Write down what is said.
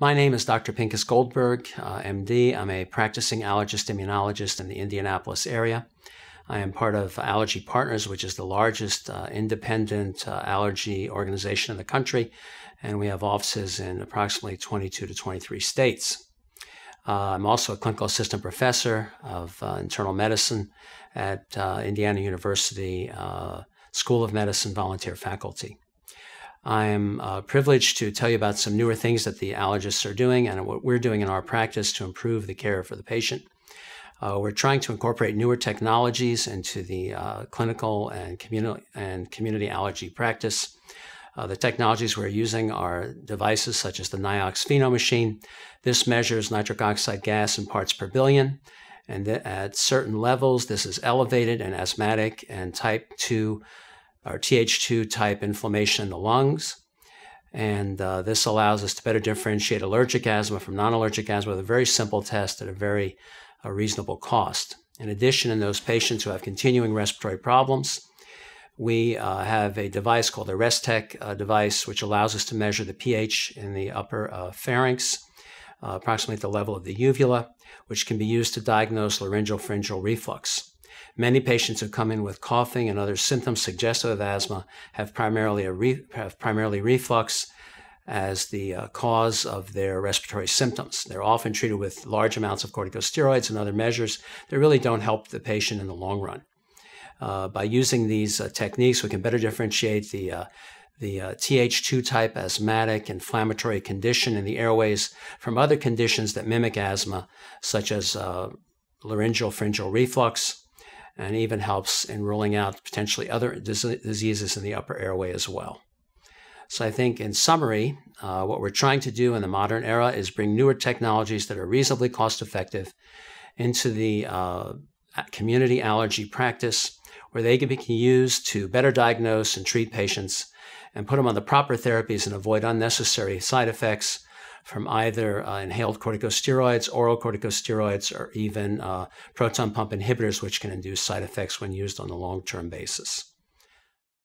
My name is Dr. Pinkus Goldberg, uh, MD. I'm a practicing allergist immunologist in the Indianapolis area. I am part of Allergy Partners, which is the largest uh, independent uh, allergy organization in the country, and we have offices in approximately 22 to 23 states. Uh, I'm also a clinical assistant professor of uh, internal medicine at uh, Indiana University School of Medicine volunteer faculty. I am uh, privileged to tell you about some newer things that the allergists are doing and what we're doing in our practice to improve the care for the patient. Uh, we're trying to incorporate newer technologies into the clinical and community and community allergy practice. Uh, the technologies we're using are devices such as the Niox Pheno machine. This measures nitric oxide gas in parts per billion. And at certain levels, this is elevated in asthmatic and type 2 or Th2 type inflammation in the lungs. And uh, this allows us to better differentiate allergic asthma from non allergic asthma with a very simple test at a very uh, reasonable cost. In addition, in those patients who have continuing respiratory problems, we uh, have a device called a Restech uh, device, which allows us to measure the pH in the upper uh, pharynx, approximately at the level of the uvula, which can be used to diagnose laryngeal pharyngeal reflux. Many patients who come in with coughing and other symptoms suggestive of asthma have primarily, re- have primarily reflux as the uh, cause of their respiratory symptoms. They're often treated with large amounts of corticosteroids and other measures that really don't help the patient in the long run. Uh, by using these uh, techniques, we can better differentiate the uh, the uh, Th2 type asthmatic inflammatory condition in the airways from other conditions that mimic asthma, such as uh, laryngeal pharyngeal reflux, and even helps in ruling out potentially other dis- diseases in the upper airway as well. So, I think in summary, uh, what we're trying to do in the modern era is bring newer technologies that are reasonably cost effective into the community allergy practice where they can be used to better diagnose and treat patients and put them on the proper therapies and avoid unnecessary side effects from either uh, inhaled corticosteroids, oral corticosteroids, or even uh, proton pump inhibitors, which can induce side effects when used on a long term basis.